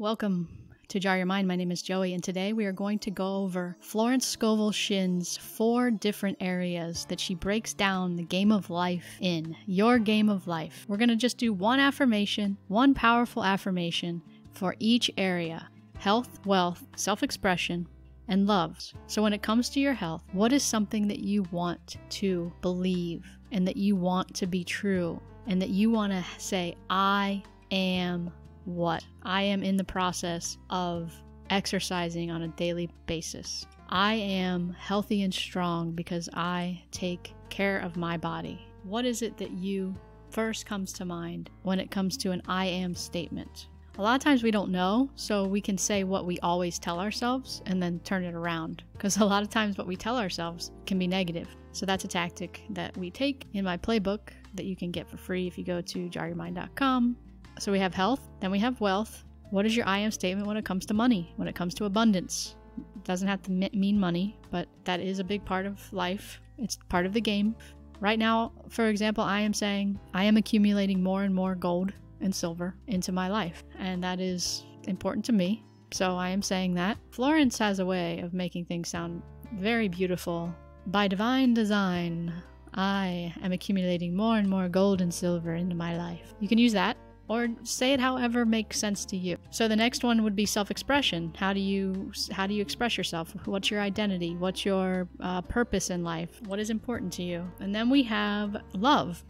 Welcome to Jar Your Mind. My name is Joey, and today we are going to go over Florence Scovel Shinn's four different areas that she breaks down the game of life in. Your game of life. We're going to just do one affirmation, one powerful affirmation for each area health, wealth, self expression, and love. So, when it comes to your health, what is something that you want to believe and that you want to be true and that you want to say, I am what? I am in the process of exercising on a daily basis. I am healthy and strong because I take care of my body. What is it that you first comes to mind when it comes to an I am statement? A lot of times we don't know, so we can say what we always tell ourselves and then turn it around. Because a lot of times what we tell ourselves can be negative. So that's a tactic that we take in my playbook that you can get for free if you go to jaryourmind.com so we have health, then we have wealth. What is your I am statement when it comes to money, when it comes to abundance? It doesn't have to mean money, but that is a big part of life. It's part of the game. Right now, for example, I am saying I am accumulating more and more gold and silver into my life, and that is important to me. So I am saying that. Florence has a way of making things sound very beautiful. By divine design, I am accumulating more and more gold and silver into my life. You can use that or say it however makes sense to you. So the next one would be self-expression. How do you how do you express yourself? What's your identity? What's your uh, purpose in life? What is important to you? And then we have love.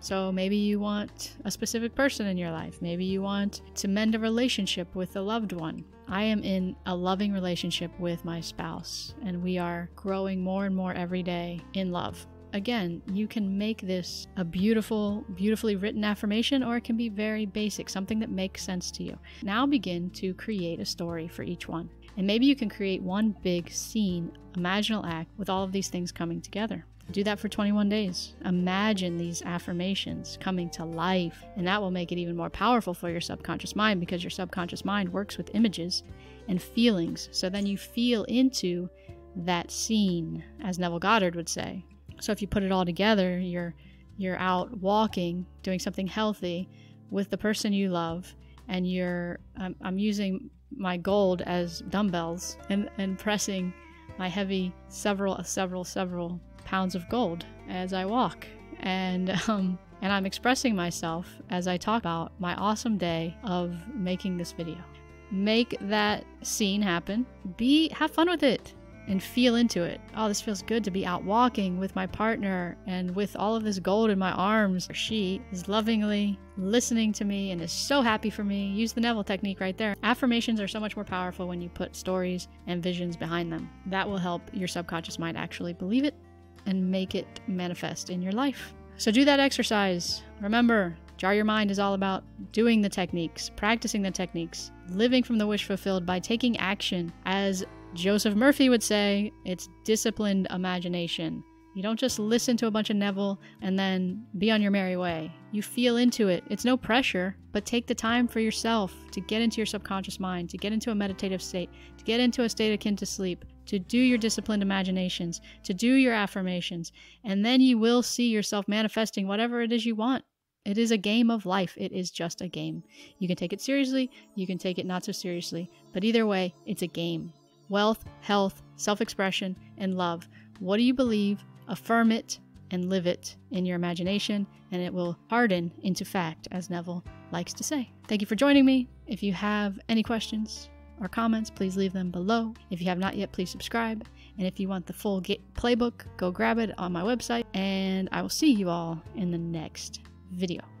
So maybe you want a specific person in your life. Maybe you want to mend a relationship with a loved one. I am in a loving relationship with my spouse, and we are growing more and more every day in love again, you can make this a beautiful, beautifully written affirmation, or it can be very basic, something that makes sense to you. Now begin to create a story for each one. And maybe you can create one big scene, imaginal act with all of these things coming together. Do that for 21 days. Imagine these affirmations coming to life, and that will make it even more powerful for your subconscious mind because your subconscious mind works with images and feelings. So then you feel into that scene, as Neville Goddard would say. So if you put it all together, you're you're out walking, doing something healthy with the person you love, and you're I'm, I'm using my gold as dumbbells and, and pressing my heavy several several several pounds of gold as I walk, and um, and I'm expressing myself as I talk about my awesome day of making this video. Make that scene happen. Be have fun with it and feel into it. Oh, this feels good to be out walking with my partner and with all of this gold in my arms. She is lovingly listening to me and is so happy for me. Use the Neville technique right there. Affirmations are so much more powerful when you put stories and visions behind them. That will help your subconscious mind actually believe it and make it manifest in your life. So do that exercise. Remember, Jar Your Mind is all about doing the techniques, practicing the techniques, living from the wish fulfilled by taking action as Joseph Murphy would say it's disciplined imagination. You don't just listen to a bunch of Neville and then be on your merry way. You feel into it. It's no pressure, but take the time for yourself to get into your subconscious mind, to get into a meditative state, to get into a state akin to sleep, to do your disciplined imaginations, to do your affirmations, and then you will see yourself manifesting whatever it is you want. It is a game of life. It is just a game. You can take it seriously, you can take it not so seriously, but either way, it's a game wealth, health, self expression, and love. What do you believe? Affirm it and live it in your imagination, and it will harden into fact, as Neville likes to say. Thank you for joining me. If you have any questions or comments, please leave them below. If you have not yet, please subscribe. And if you want the full playbook, go grab it on my website. And I will see you all in the next video.